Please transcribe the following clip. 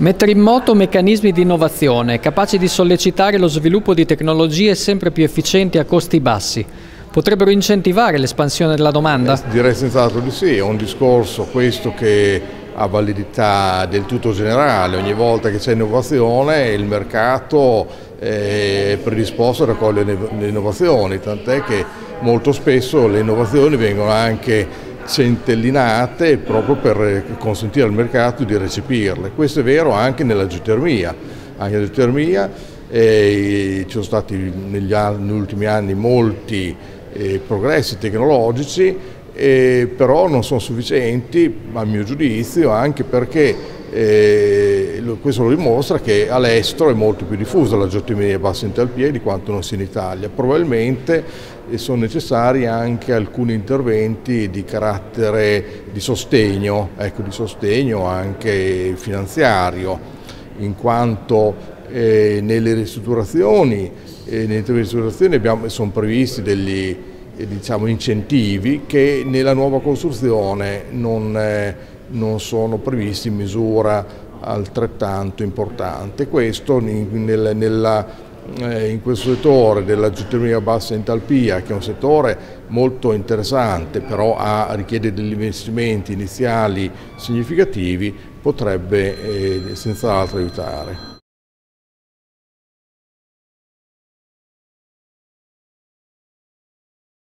Mettere in moto meccanismi di innovazione capaci di sollecitare lo sviluppo di tecnologie sempre più efficienti a costi bassi. Potrebbero incentivare l'espansione della domanda? Eh, direi senz'altro di sì, è un discorso questo che ha validità del tutto generale, ogni volta che c'è innovazione il mercato è predisposto a raccogliere le innovazioni, tant'è che molto spesso le innovazioni vengono anche centellinate proprio per consentire al mercato di recepirle. Questo è vero anche nella geotermia, anche nella geotermia eh, ci sono stati negli, anni, negli ultimi anni molti eh, progressi tecnologici, eh, però non sono sufficienti a mio giudizio anche perché e questo lo dimostra che all'estero è molto più diffusa la geotermia a bassa entalpia di quanto non sia in Italia. Probabilmente eh, sono necessari anche alcuni interventi di carattere di sostegno, ecco, di sostegno anche finanziario, in quanto eh, nelle ristrutturazioni, eh, nelle ristrutturazioni abbiamo, sono previsti degli eh, diciamo, incentivi che nella nuova costruzione non eh, non sono previsti in misura altrettanto importante. Questo nel, nella, eh, in questo settore della geotermia a bassa entalpia, che è un settore molto interessante, però ha, richiede degli investimenti iniziali significativi, potrebbe eh, senz'altro aiutare.